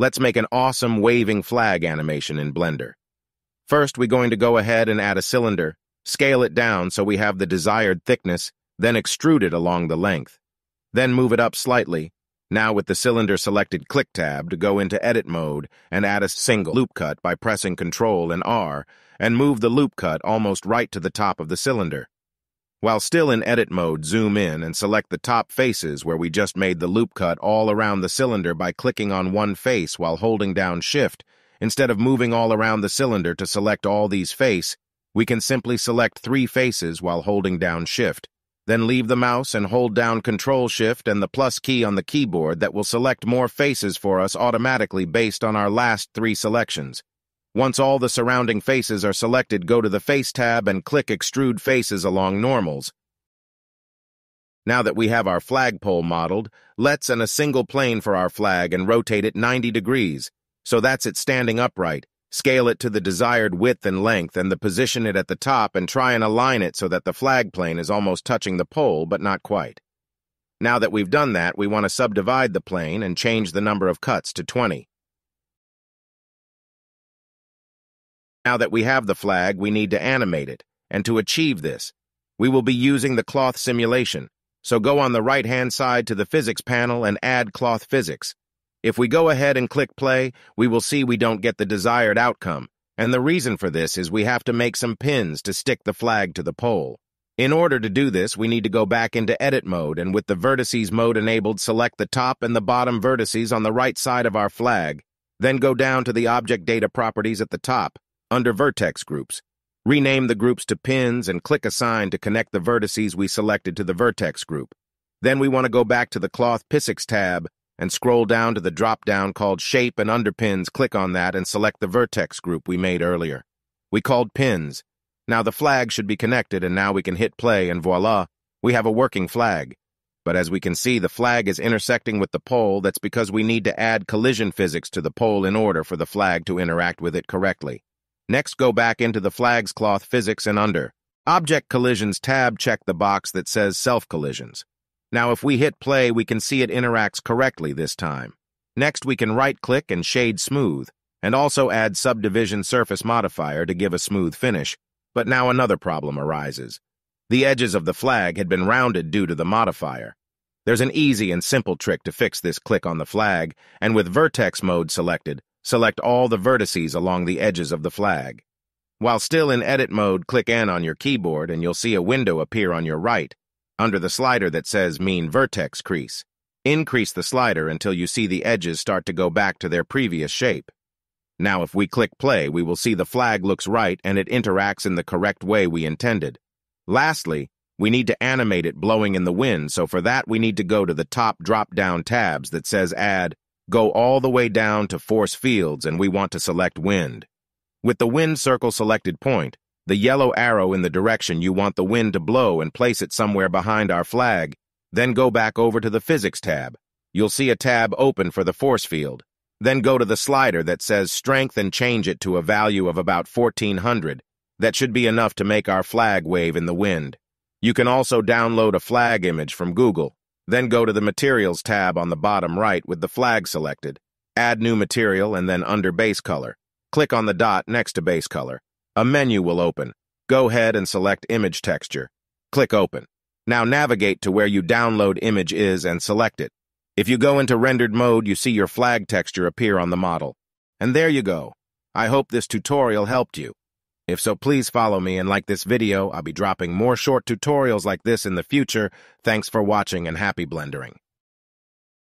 Let's make an awesome waving flag animation in Blender. First, we're going to go ahead and add a cylinder, scale it down so we have the desired thickness, then extrude it along the length. Then move it up slightly, now with the cylinder selected click tab to go into edit mode and add a single loop cut by pressing Ctrl and R and move the loop cut almost right to the top of the cylinder. While still in edit mode, zoom in and select the top faces where we just made the loop cut all around the cylinder by clicking on one face while holding down shift. Instead of moving all around the cylinder to select all these face, we can simply select three faces while holding down shift. Then leave the mouse and hold down Control Shift and the plus key on the keyboard that will select more faces for us automatically based on our last three selections. Once all the surrounding faces are selected, go to the Face tab and click Extrude Faces along normals. Now that we have our flagpole modeled, let's in a single plane for our flag and rotate it 90 degrees, so that's it standing upright. Scale it to the desired width and length and the position it at the top and try and align it so that the flag plane is almost touching the pole, but not quite. Now that we've done that, we want to subdivide the plane and change the number of cuts to 20. Now that we have the flag, we need to animate it, and to achieve this, we will be using the cloth simulation, so go on the right-hand side to the physics panel and add cloth physics. If we go ahead and click play, we will see we don't get the desired outcome, and the reason for this is we have to make some pins to stick the flag to the pole. In order to do this, we need to go back into edit mode and with the vertices mode enabled, select the top and the bottom vertices on the right side of our flag. Then go down to the object data properties at the top, under vertex groups. Rename the groups to pins and click assign to connect the vertices we selected to the vertex group. Then we want to go back to the cloth physics tab and scroll down to the drop-down called Shape and Underpins, click on that and select the vertex group we made earlier. We called pins. Now the flag should be connected and now we can hit play and voila, we have a working flag. But as we can see, the flag is intersecting with the pole. That's because we need to add collision physics to the pole in order for the flag to interact with it correctly. Next, go back into the flag's cloth physics and under. Object Collisions tab check the box that says Self Collisions. Now if we hit play, we can see it interacts correctly this time. Next, we can right-click and shade smooth, and also add subdivision surface modifier to give a smooth finish. But now another problem arises. The edges of the flag had been rounded due to the modifier. There's an easy and simple trick to fix this click on the flag, and with vertex mode selected, select all the vertices along the edges of the flag. While still in edit mode, click N on your keyboard and you'll see a window appear on your right, under the slider that says Mean Vertex Crease. Increase the slider until you see the edges start to go back to their previous shape. Now if we click play, we will see the flag looks right and it interacts in the correct way we intended. Lastly, we need to animate it blowing in the wind, so for that we need to go to the top drop-down tabs that says Add, go all the way down to Force Fields and we want to select Wind. With the wind circle selected point, the yellow arrow in the direction you want the wind to blow and place it somewhere behind our flag, then go back over to the Physics tab. You'll see a tab open for the force field. Then go to the slider that says Strength and change it to a value of about 1400. That should be enough to make our flag wave in the wind. You can also download a flag image from Google. Then go to the Materials tab on the bottom right with the flag selected. Add new material and then under base color. Click on the dot next to base color. A menu will open. Go ahead and select Image Texture. Click Open. Now navigate to where you download image is and select it. If you go into rendered mode, you see your flag texture appear on the model. And there you go. I hope this tutorial helped you. If so, please follow me and like this video. I'll be dropping more short tutorials like this in the future. Thanks for watching and happy blendering.